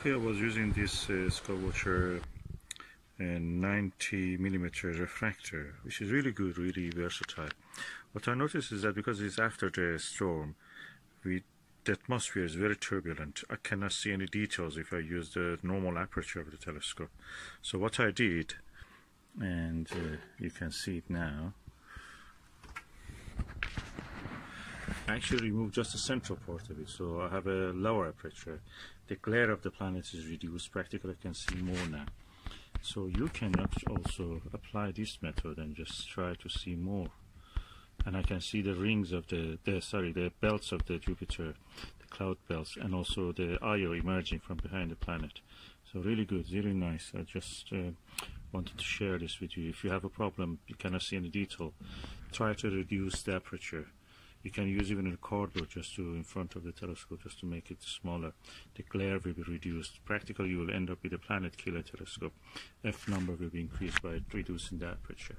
Okay, I was using this uh, Skywatcher uh, 90 millimeter refractor, which is really good, really versatile. What I noticed is that because it's after the storm, we, the atmosphere is very turbulent. I cannot see any details if I use the normal aperture of the telescope. So what I did, and uh, you can see it now, I actually removed just the central part of it, so I have a lower aperture. The glare of the planet is reduced, practically I can see more now. So you can also apply this method and just try to see more. And I can see the rings of the, the sorry, the belts of the Jupiter, the cloud belts, and also the Io emerging from behind the planet. So really good, really nice. I just uh, wanted to share this with you. If you have a problem, you cannot see any detail, try to reduce the aperture you can use even a cardboard just to in front of the telescope just to make it smaller. The glare will be reduced. Practically you will end up with a planet killer telescope. F number will be increased by reducing the aperture.